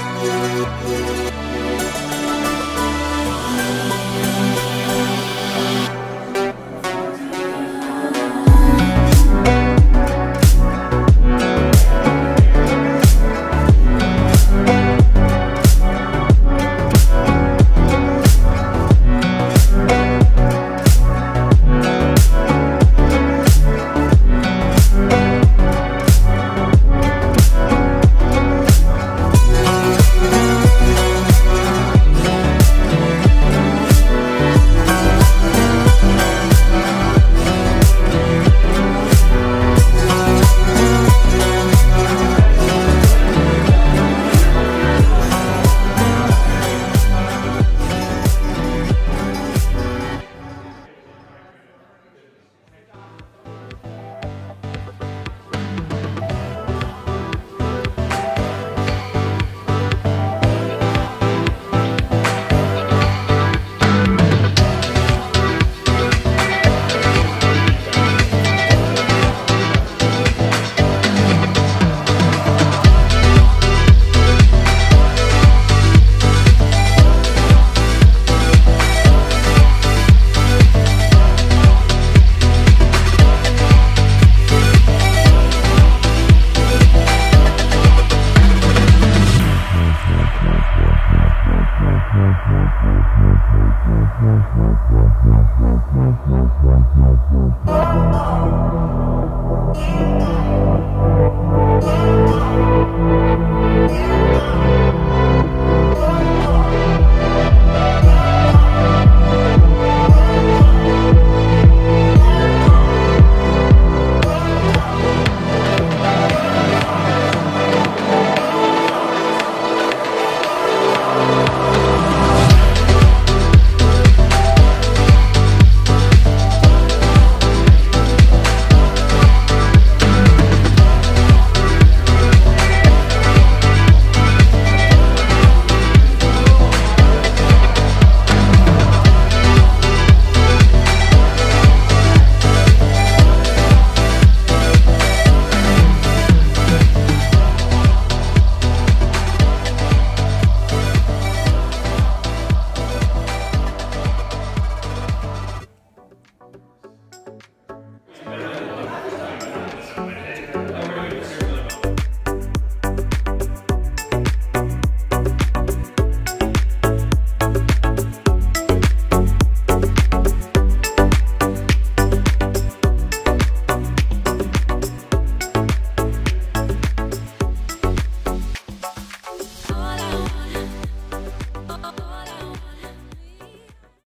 Música